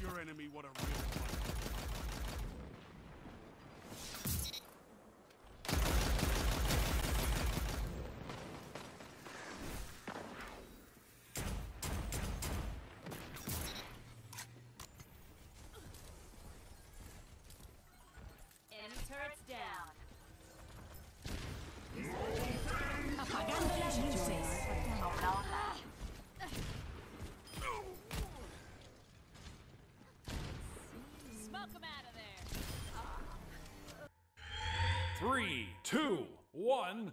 your enemy what a real two, one,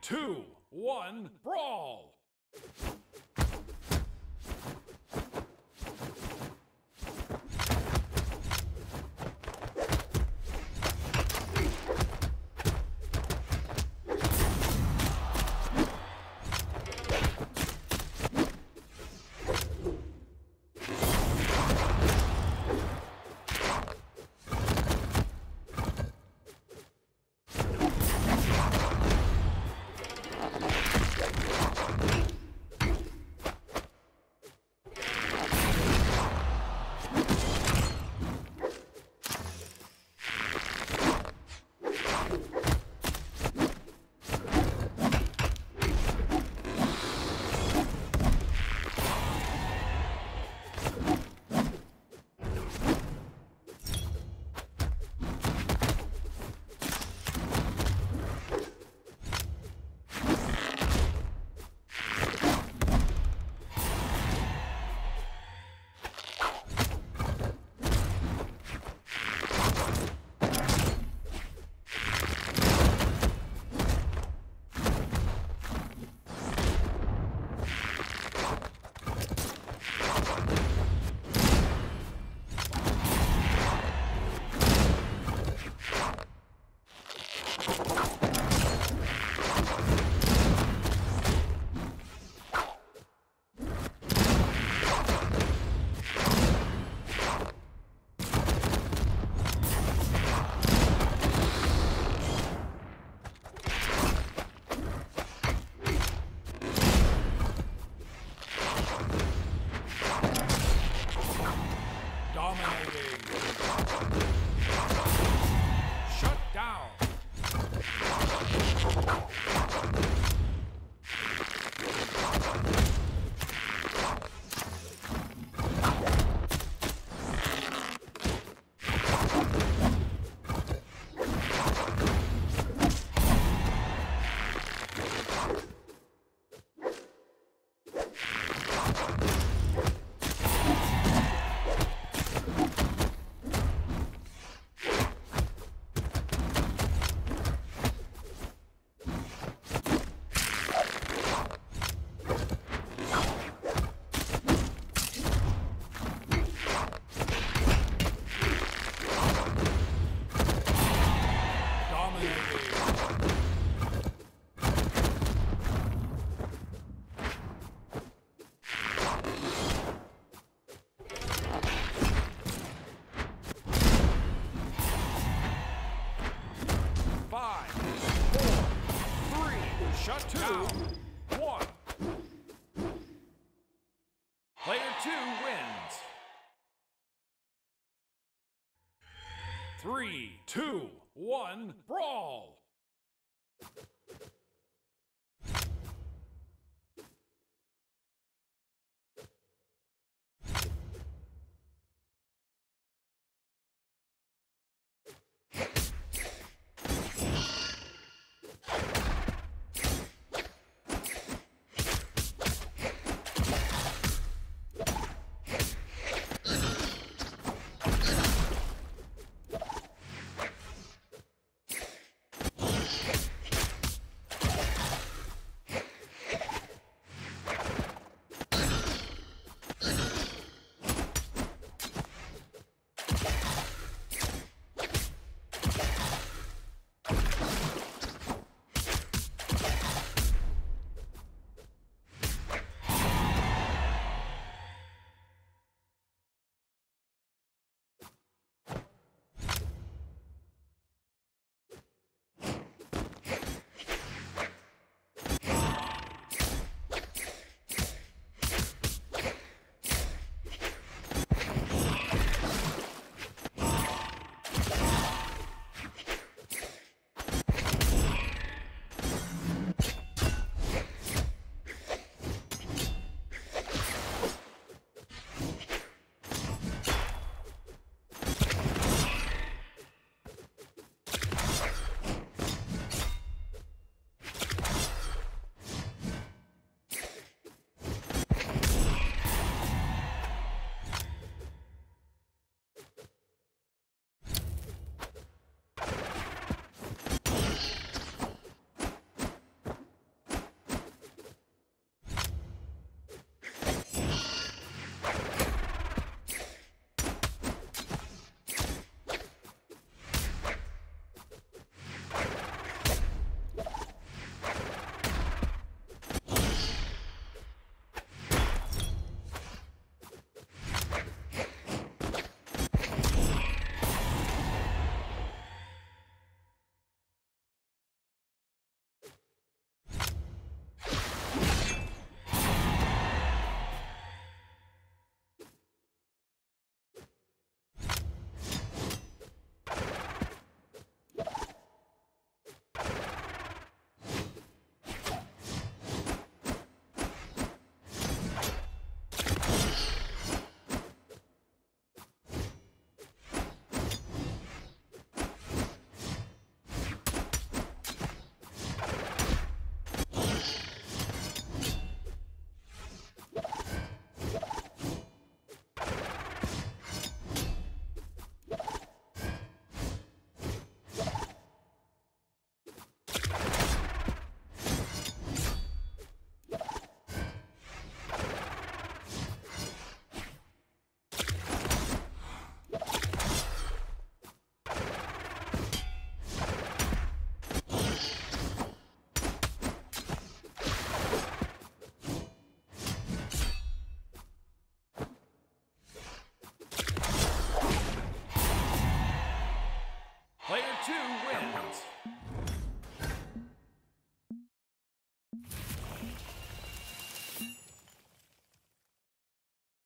two, one, brawl! Two, one, brawl!